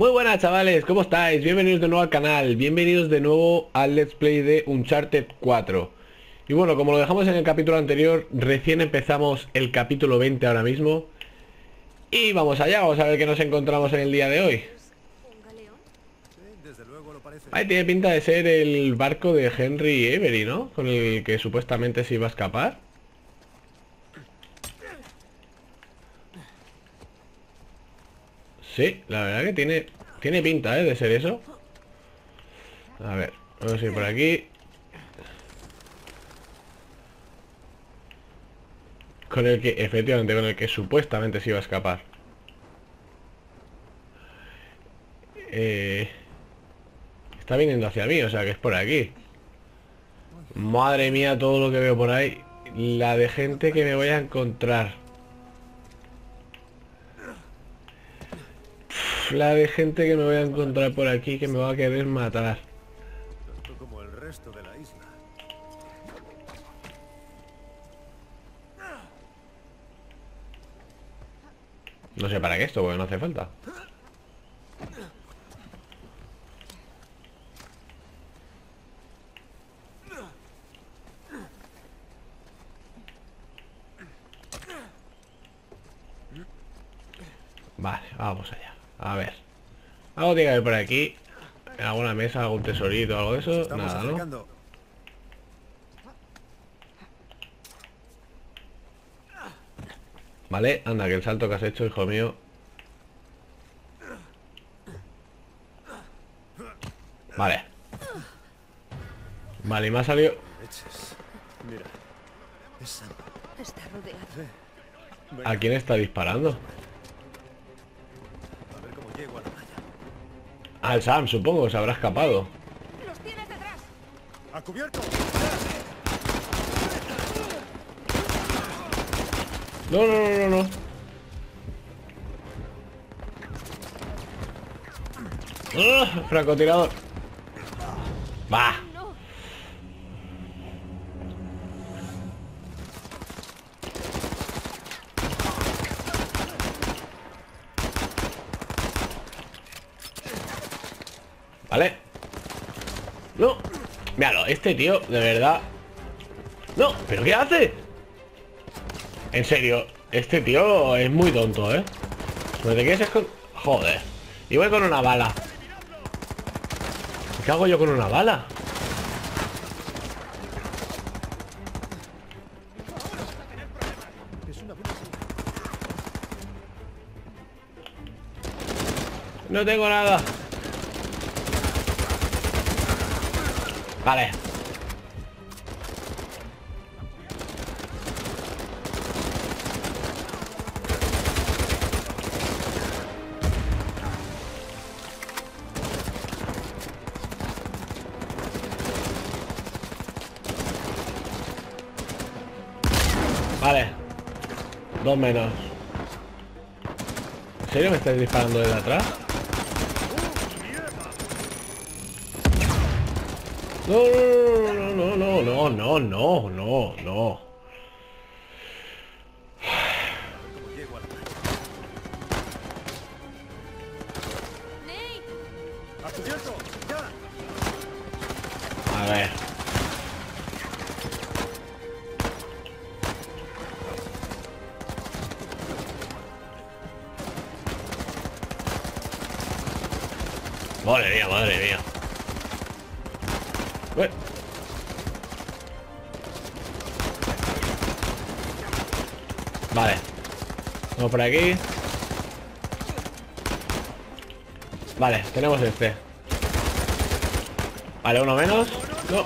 Muy buenas chavales, ¿cómo estáis? Bienvenidos de nuevo al canal, bienvenidos de nuevo al Let's Play de Uncharted 4 Y bueno, como lo dejamos en el capítulo anterior, recién empezamos el capítulo 20 ahora mismo Y vamos allá, vamos a ver qué nos encontramos en el día de hoy Ahí tiene pinta de ser el barco de Henry Avery, ¿no? Con el que supuestamente se iba a escapar Sí, la verdad que tiene tiene pinta, ¿eh? De ser eso. A ver, vamos a ir por aquí. Con el que, efectivamente, con el que supuestamente se iba a escapar. Eh, está viniendo hacia mí, o sea que es por aquí. Madre mía, todo lo que veo por ahí. La de gente que me voy a encontrar. La de gente que me voy a encontrar por aquí que me va a querer matar. como el resto de la isla. No sé para qué esto, porque no hace falta. Vale, vamos allá. A ver. Algo tiene que haber por aquí. En alguna mesa, algún tesorito, algo de eso. Nada, ¿no? Vale, anda, que el salto que has hecho, hijo mío. Vale. Vale, y me ha salido... ¿A quién está disparando? Al Sam, supongo, se habrá escapado. ¡Los tienes detrás! ¡A cubierto! No, no, no, no, no. ¡Ah! francotirador. Va. Vale No Míralo, este tío, de verdad No, ¿pero qué hace? En serio, este tío es muy tonto, ¿eh? ¿No te quieres con... Joder Y voy con una bala ¿Qué hago yo con una bala? No tengo nada Vale. Vale. Dos menos. ¿En serio me estáis disparando desde atrás? No, no, no, no, no, no, no, no. A ver. Madre mía, madre mía. Vamos por aquí. Vale, tenemos este. Vale, uno menos. No.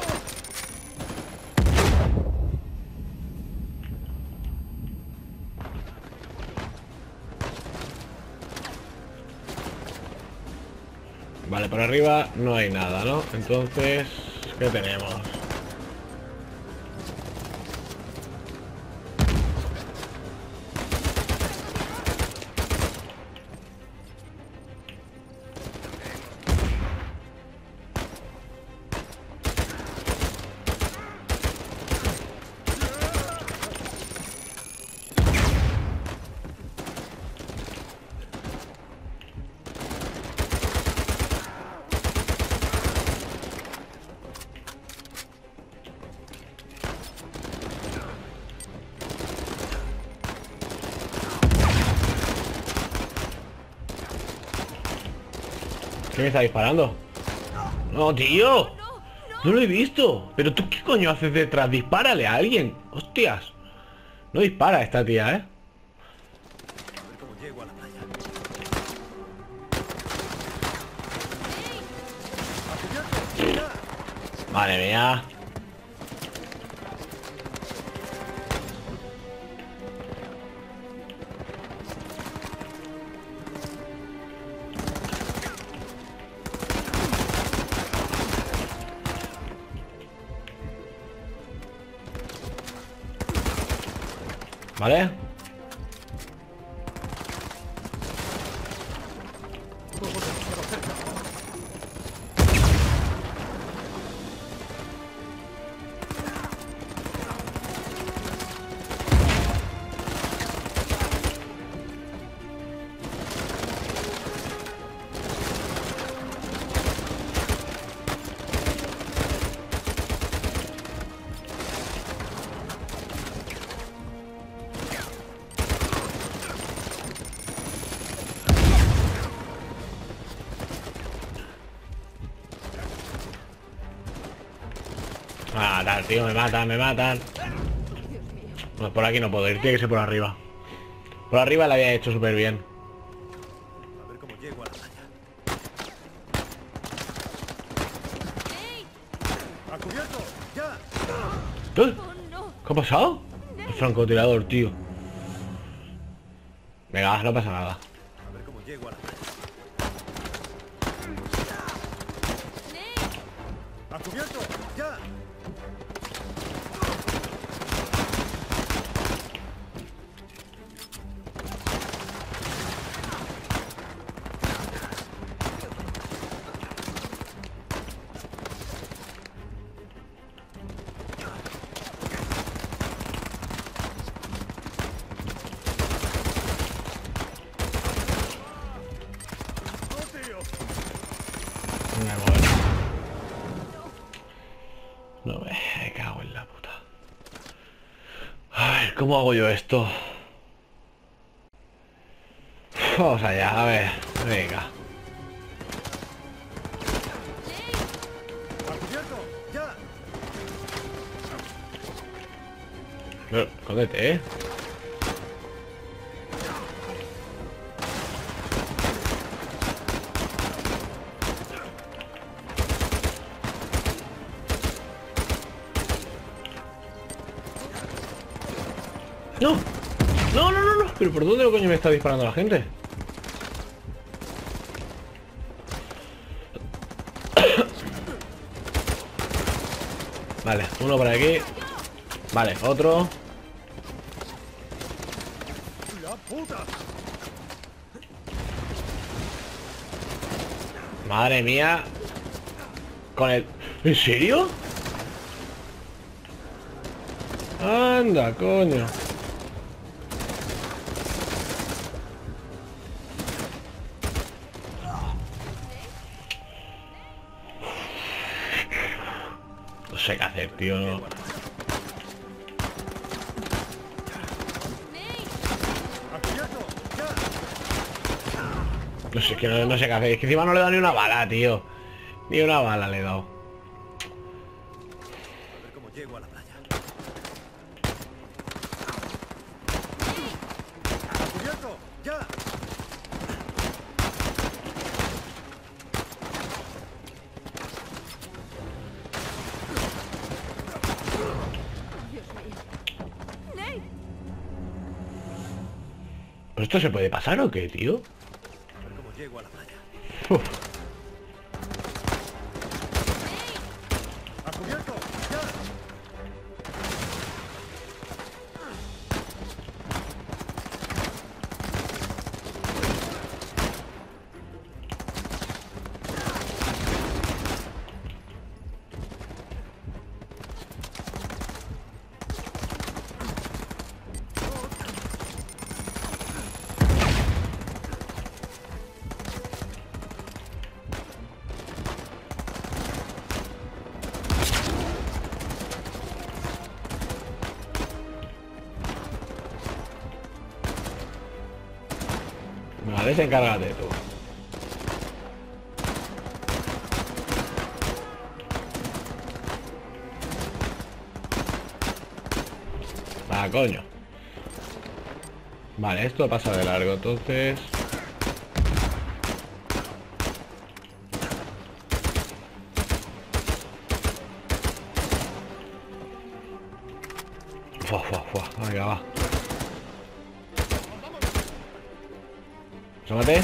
Vale, por arriba no hay nada, ¿no? Entonces, ¿qué tenemos? ¿Qué me está disparando? ¡No, tío! No lo he visto. ¿Pero tú qué coño haces detrás? Dispárale a alguien. ¡Hostias! No dispara esta tía, ¿eh? A ver ¿Vale? Ah, tal, tío, me matan, me matan. Pues por aquí no puedo ir, tiene que ser por arriba. Por arriba la había hecho súper bien. A. ¿Qué ha pasado? El francotirador, tío. Venga, no pasa nada. A ver cómo llego a la ¿cómo hago yo esto? Vamos allá, a ver. Venga. Pero, Escóndete, ¿eh? ¿Pero por dónde coño me está disparando la gente? Vale, uno por aquí Vale, otro. Madre mía Con el... ¿En serio? Anda, coño No sé, qué hacer Es que encima no le he dado ni una bala, tío Ni una bala le he dado A ver cómo llego a la playa. ¡Ya! ¿Pero esto se puede pasar o qué, tío? quieres, encárgate tú. Ah, coño. Vale, esto pasa de largo, entonces... Fua, fua, fua. Venga, va. Asómate.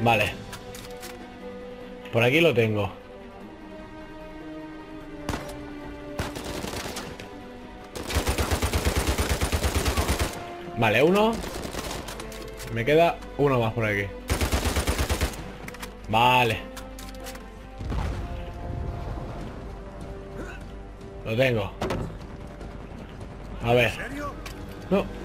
Vale. Por aquí lo tengo. Vale, uno. Me queda uno más por aquí. Vale. Lo tengo. A ver. No.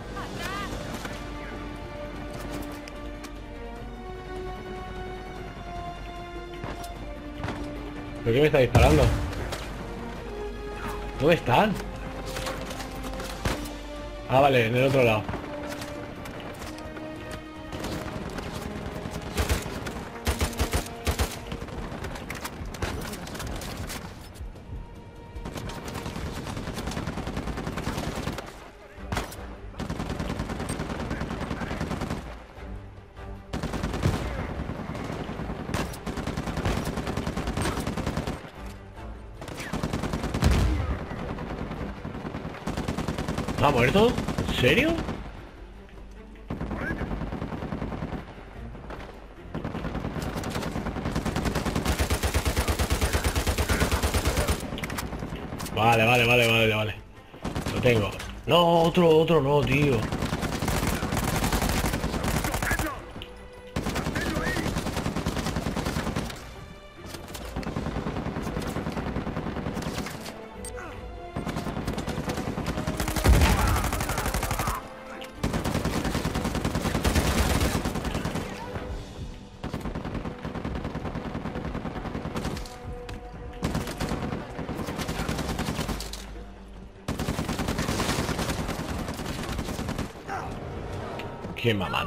¿Pero qué me está disparando? ¿Dónde están? Ah, vale, en el otro lado. ¿Ha muerto? ¿En serio? Vale, vale, vale, vale, vale. Lo tengo. No, otro, otro no, tío.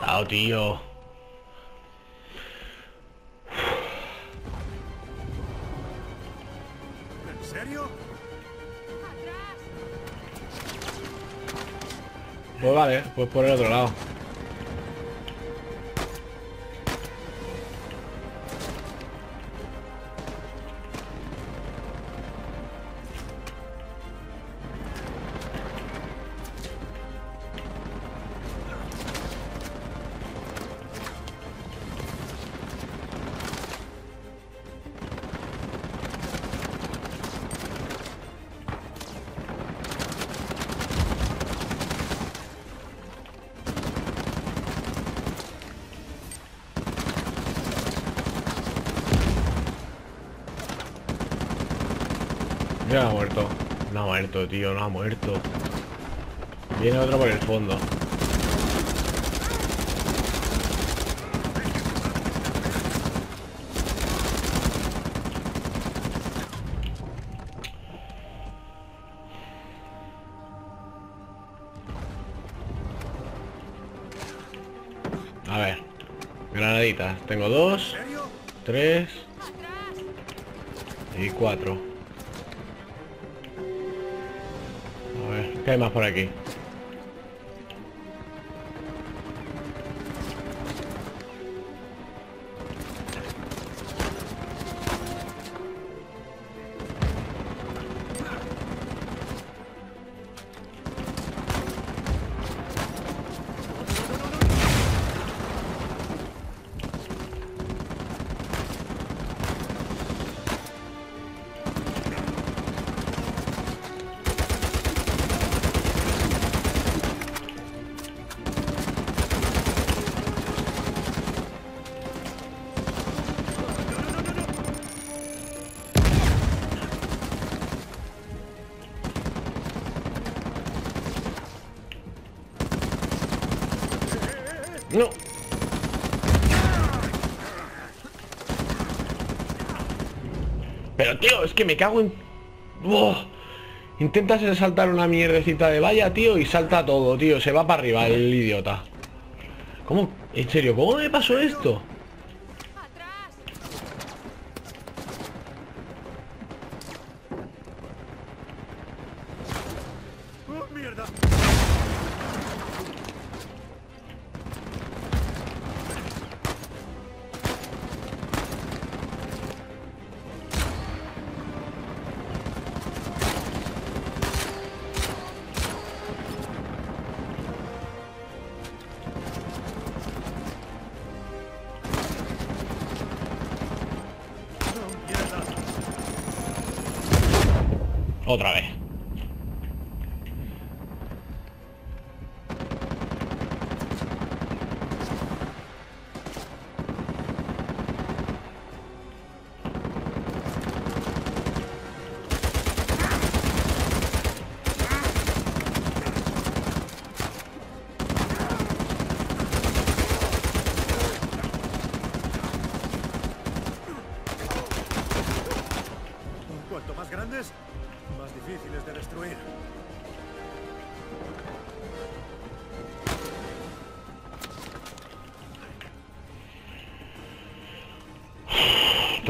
¿Quién me ha matado, tío? ¿En serio? Pues vale, pues por el otro lado. Ya ha muerto. No ha muerto, tío, no ha muerto. Viene otro por el fondo. A ver. Granaditas. Tengo dos, tres y cuatro. Hay más por aquí? Que me cago en... Buah. Intentas saltar una mierdecita de valla, tío, y salta todo, tío. Se va para arriba el idiota. ¿Cómo? ¿En serio? ¿Cómo me pasó esto?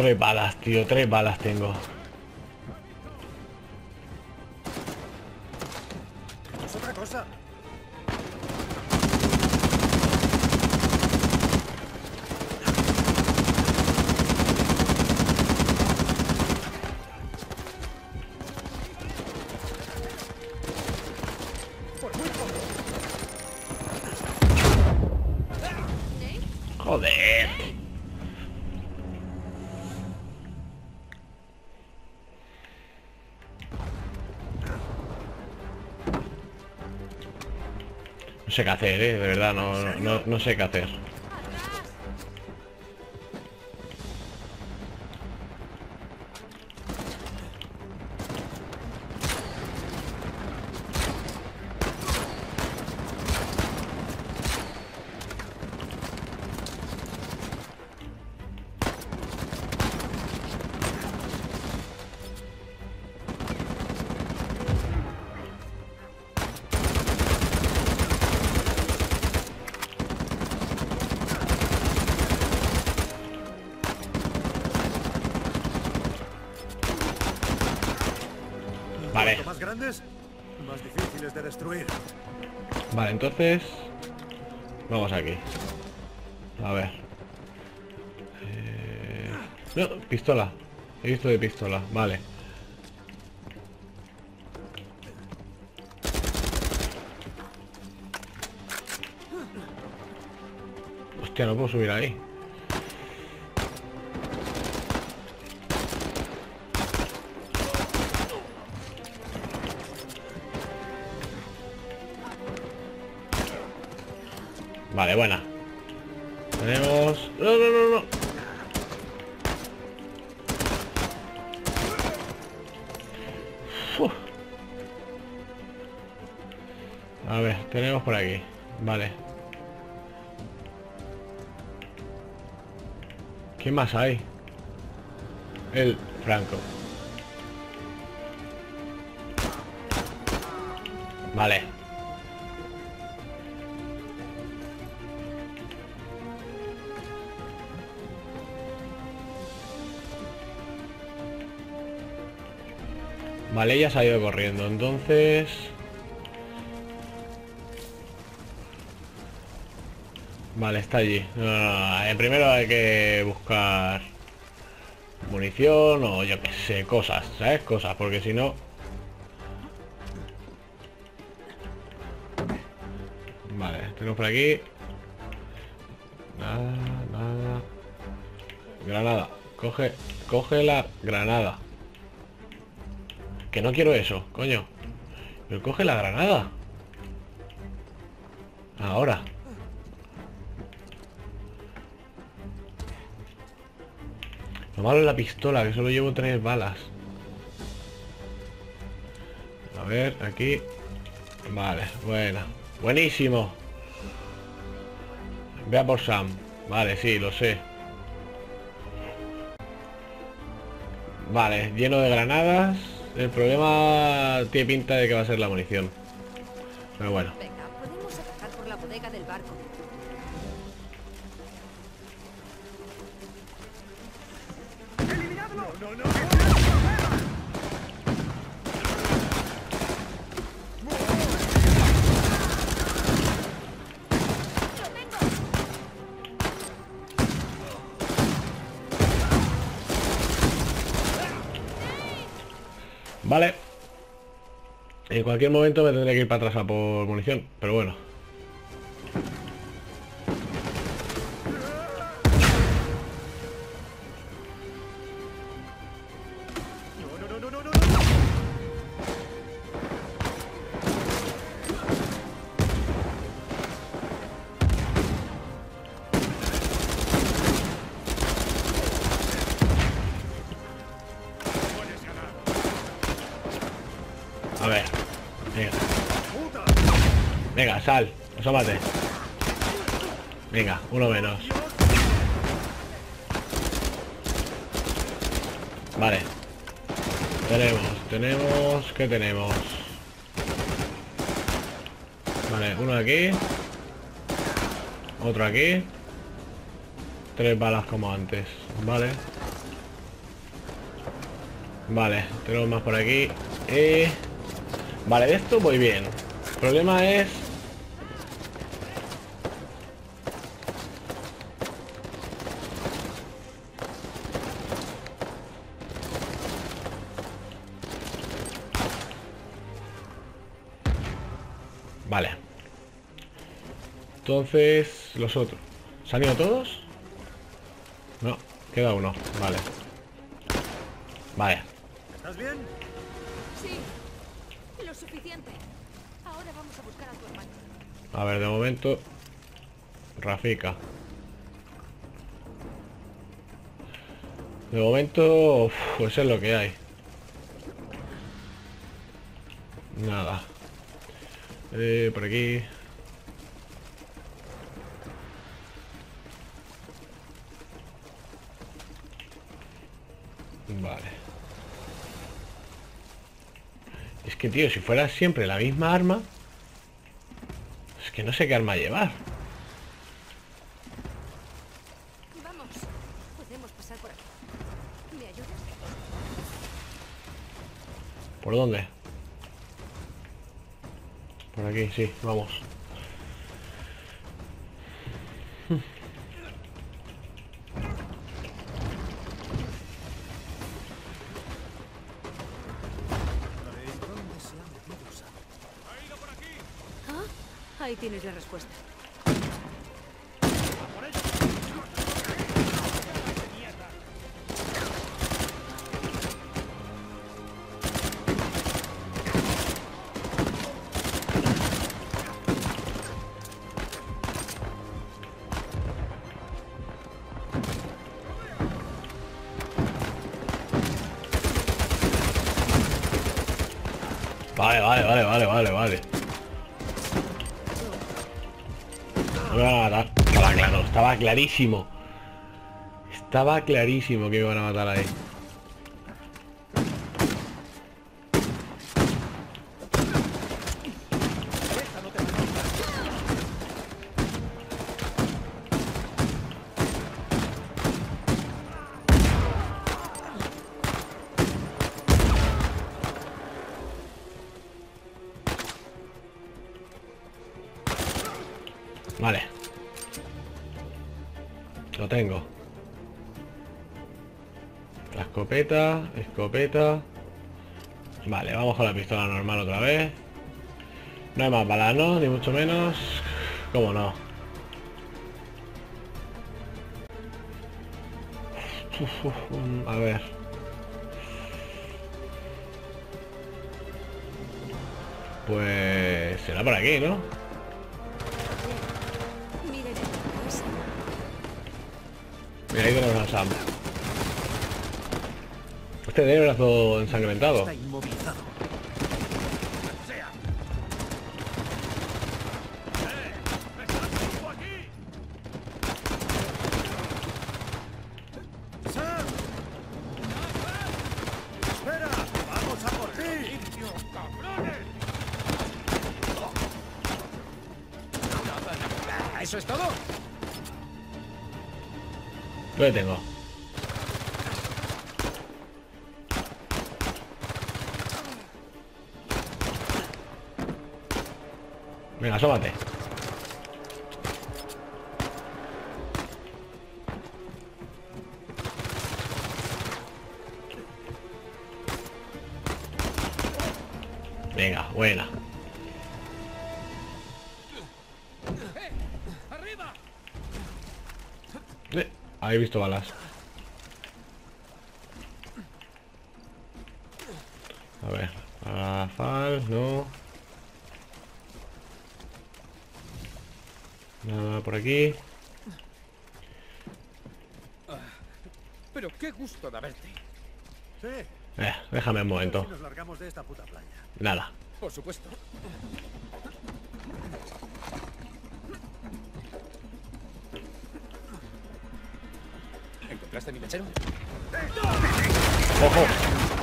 Tres balas, tío. Tres balas tengo. No sé qué hacer, eh, de verdad, no, no, no sé qué hacer. Grandes, más difíciles de destruir. Vale, entonces... Vamos aquí. A ver. Eh, No, pistola. He visto de pistola. Vale. Hostia, no puedo subir ahí. Vale, buena. Tenemos... No, no, no, no. A ver, tenemos por aquí. Vale. ¿Qué más hay? El Franco. Vale. Vale, ella se ha ido corriendo, entonces... Vale, está allí. No, no, no, Primero hay que buscar munición o yo qué sé, cosas, ¿sabes? Cosas, porque si no... Vale, tenemos por aquí... Nada, nada... Granada. Coge, coge la granada. Que no quiero eso, coño. Pero coge la granada. Ahora. Lo malo es la pistola, que solo llevo tres balas. A ver, aquí. Vale, buena. Buenísimo. Vea por Sam. Vale, sí, lo sé. Vale, lleno de granadas. El problema tiene pinta de que va a ser la munición. Pero bueno. Vale. En cualquier momento me tendré que ir para atrás a por munición, pero bueno. Vale. Tenemos, tenemos, ¿qué tenemos? Vale, uno aquí. Otro aquí. Tres balas como antes. Vale. Vale, tenemos más por aquí. Y... Vale, de esto voy bien. El problema es... Entonces, los otros. ¿Se han ido todos? No, queda uno. Vale. Vale. ¿Estás bien? Sí, lo suficiente. Ahora vamos a buscar a tu hermano. A ver, de momento... Rafika. De momento... uf, Pues es lo que hay. Nada. Eh, por aquí... Es que, tío, si fuera siempre la misma arma... Es que no sé qué arma llevar. Vamos, podemos pasar por aquí. ¿Me ayudas? ¿Por dónde? Por aquí, sí, vamos. Tienes la respuesta. Clarísimo. Estaba clarísimo que me iban a matar ahí. Escopeta, escopeta. Vale, vamos con la pistola normal otra vez. No hay más balas, ¿no? Ni mucho menos. ¿Cómo no? Uf, uf, a ver. Pues será por aquí, ¿no? Mira, ahí tenemos a Sam. Este tiene el brazo ensangrentado. ¿Eso es todo? Lo tengo. Venga, asómate. Buena. ¡Arriba! Eh, ahí he visto balas. A ver. A fal, no. Nada por aquí. Pero qué gusto de verte. Sí. Eh, déjame un momento. Si nos largamos de esta puta playa. Nada. Por supuesto. ¿Encontraste mi mechero? ¡Ojo!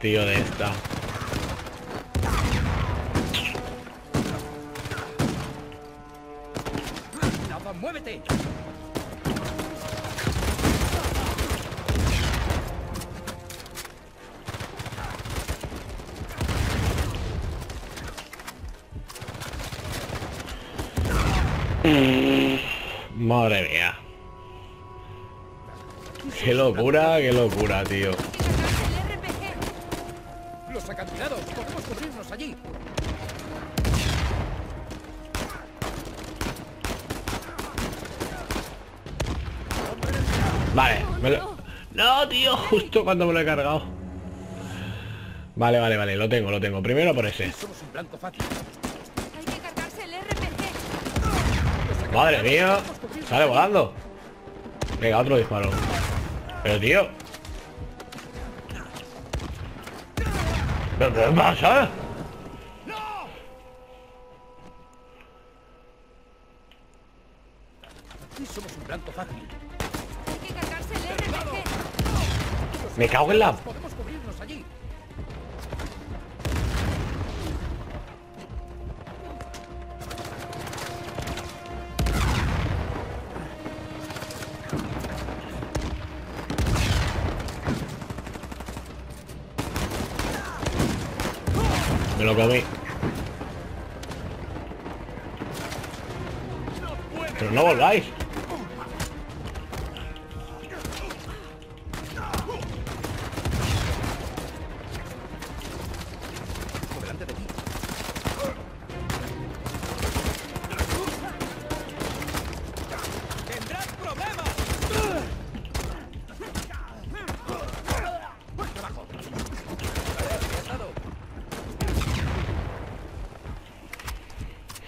Tío, de esta. Cuando me lo he cargado. Vale, vale, vale, lo tengo, lo tengo. Primero por ese. Somos un blanco fácil. Hay que cargarse el RPG. Madre mía. Sale volando. Venga, otro disparo. Pero tío. ¿Pero qué pasa? Somos un blanco fácil. Me cago en la... ¡Podemos cubrirnos allí! Me lo comí.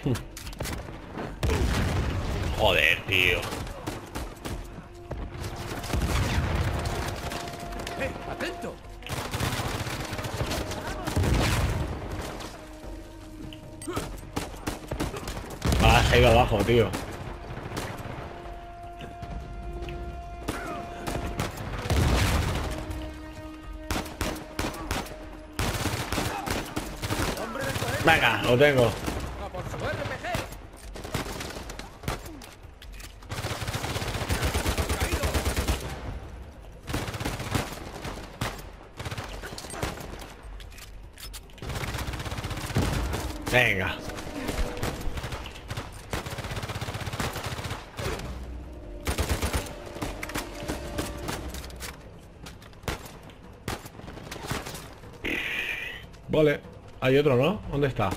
Joder, tío. ¡Eh! ¡Atento! Ah, se ha ido abajo, tío. Venga, lo tengo. ¡A por su RPG! ¡Caído! Venga. Vale. Hay otro, ¿no? ¿Dónde está?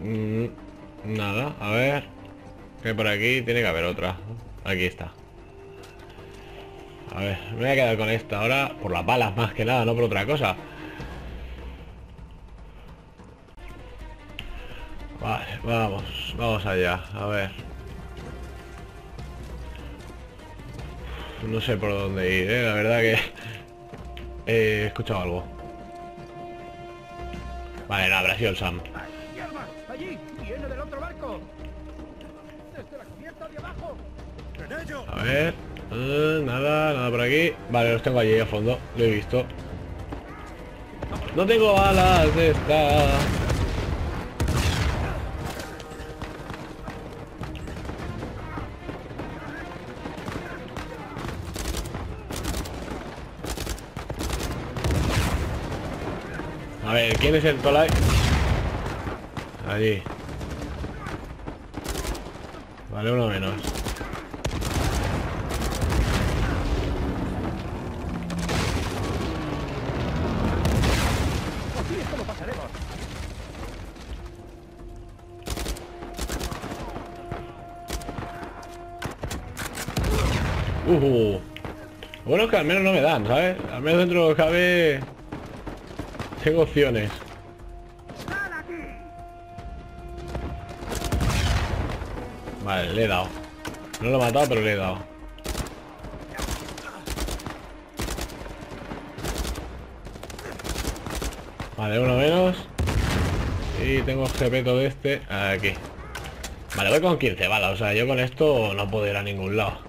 Mm, nada, a ver. Que por aquí tiene que haber otra. Aquí está. A ver, me voy a quedar con esta ahora por las balas más que nada, no por otra cosa. Vale, Vamos, vamos allá, a ver. No sé por dónde ir, ¿eh? la verdad que he escuchado algo. Vale, no, habrá sido el Sam. ¡Hay armas! ¡Allí! ¡Viene del otro barco! ¡Desde la cubierta de abajo! ¡En ello! A ver, eh, nada, nada por aquí. Vale, los tengo allí a fondo, lo he visto. No tengo balas de esta. A ver, ¿quién es el Tolai? Allí. Vale, uno menos. Bueno es que al menos no me dan, ¿sabes? Al menos dentro de cabe tengo opciones. Vale, le he dado. No lo he matado, pero le he dado. Vale, uno menos. Y tengo jepeto de este aquí. Vale, voy con 15 balas. O sea, yo con esto no puedo ir a ningún lado.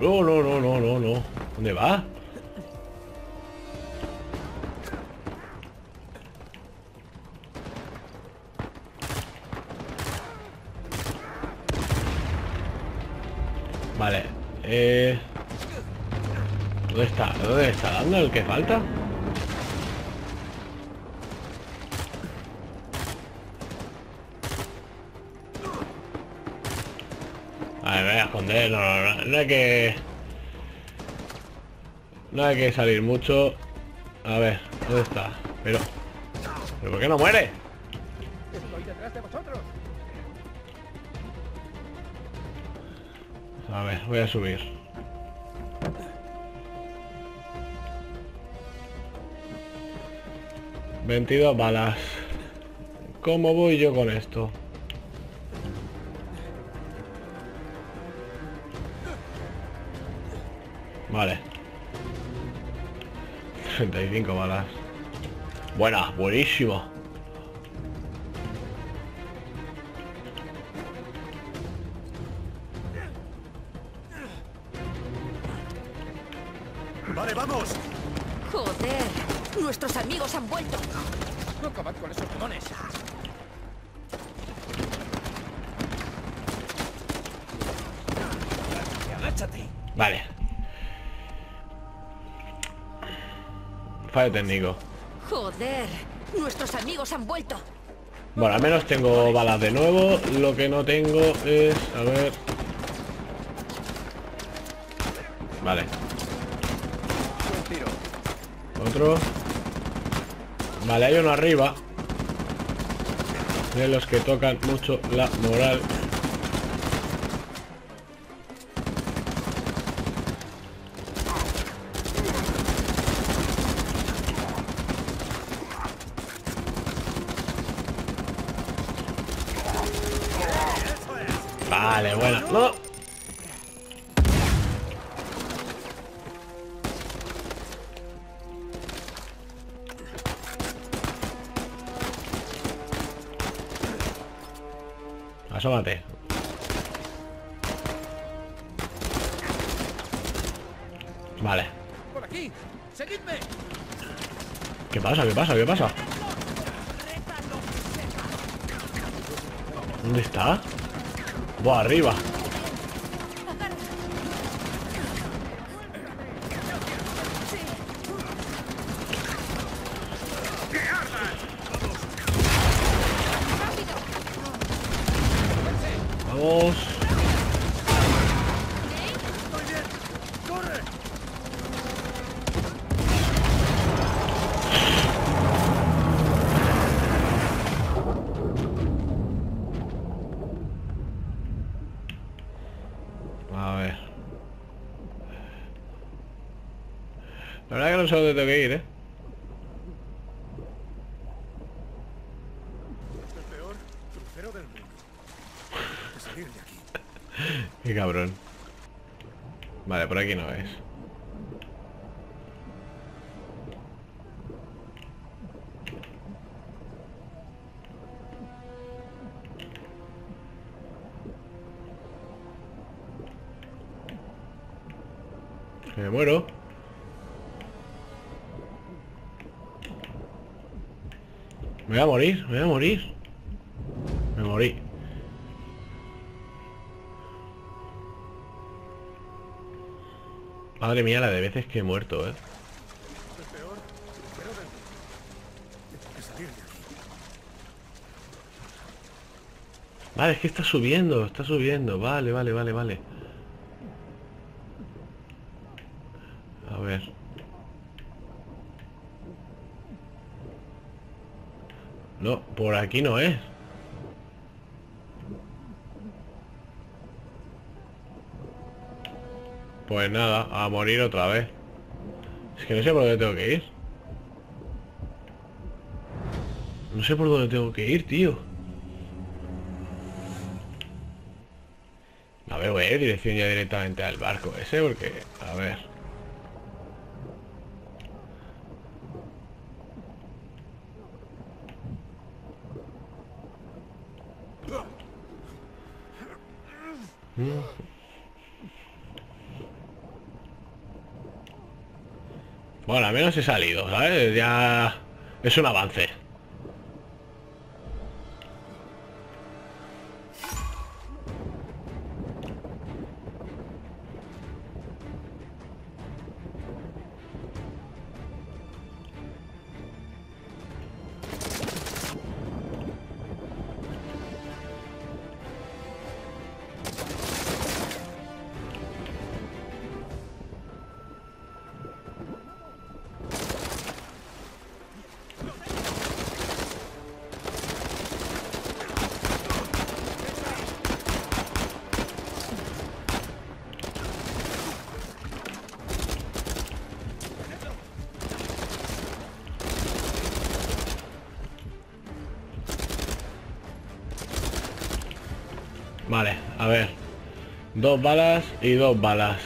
No, no, no, no, no, no. ¿Dónde va? Vale. Eh... ¿Dónde está? ¿Dónde está dando el que falta? A ver, me voy a no, no, no, no hay que... No hay que salir mucho. A ver, ¿dónde está? Pero... ¿Pero por qué no muere? A ver, voy a subir. Veintidós balas. ¿Cómo voy yo con esto? Vale. 35 balas. Buena, buenísimo. Fallo técnico. Joder, nuestros amigos han vuelto. Bueno, al menos tengo balas de nuevo. Lo que no tengo es... A ver... Vale. Otro. Vale, hay uno arriba. De los que tocan mucho la moral. Asómate. Vale. ¡Por aquí! ¡Seguidme! ¿Qué pasa? ¿Qué pasa? ¿Qué pasa? ¿Dónde está? Buah, arriba. Vamos. Estoy bien. ¡Corre! sé dónde tengo que ir, ¿eh? El peor crucero del mundo. Hay que salir de aquí. Qué cabrón. Vale, por aquí no es. Me muero. Voy a morir, me voy a morir. Me morí. Madre mía, la de veces que he muerto, ¿eh? Vale, es que está subiendo, está subiendo. Vale, vale, vale, vale. A ver. No, por aquí no es. Pues nada, a morir otra vez. Es que no sé por dónde tengo que ir. No sé por dónde tengo que ir, tío. Voy a ir dirección ya directamente al barco ese porque... A ver. Bueno, al menos he salido, ¿sabes? Ya... Es un avance. Balas y dos balas.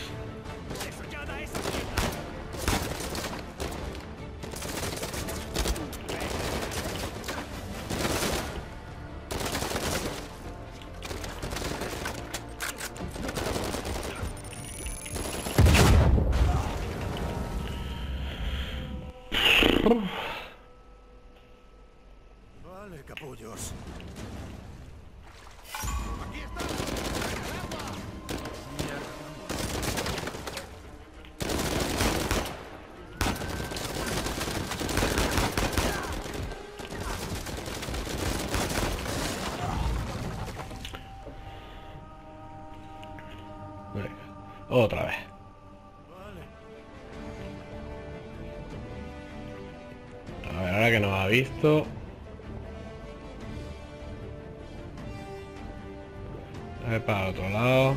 Vale, capullos. Otra vez. A ver, ahora que nos ha visto. A ver para el otro lado.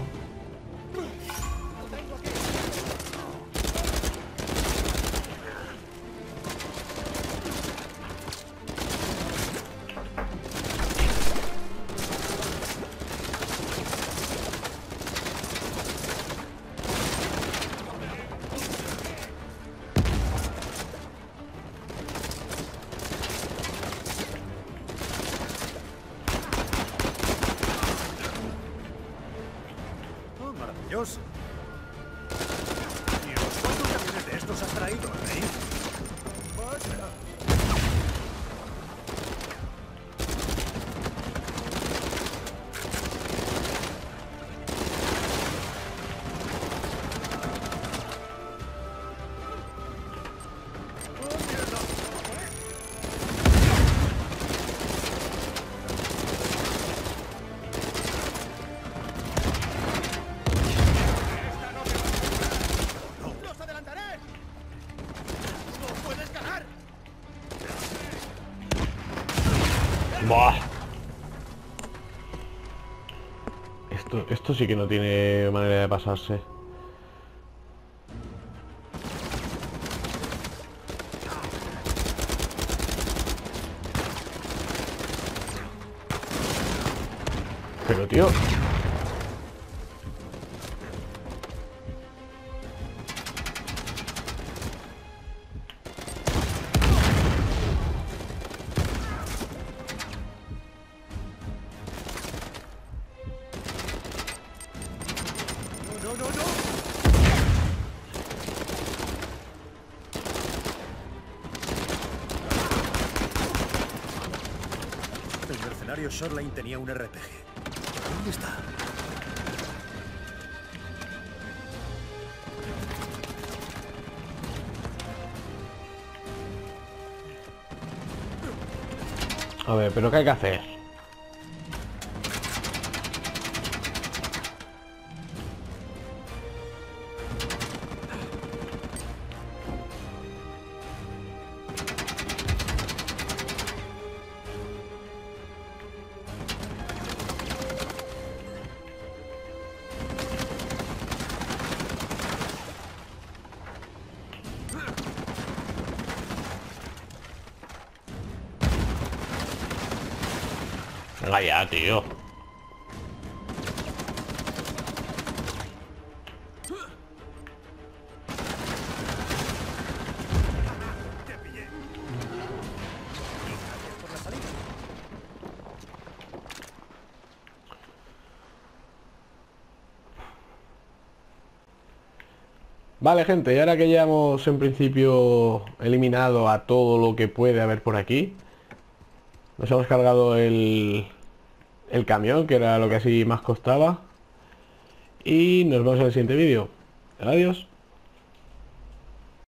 Esto, sí que no tiene manera de pasarse. A ver, pero ¿qué hay que hacer? Tío. Vale, gente, y ahora que ya hemos en principio eliminado a todo lo que puede haber por aquí, nos hemos cargado el, el camión, que era lo que así más costaba, y nos vemos en el siguiente vídeo. Adiós.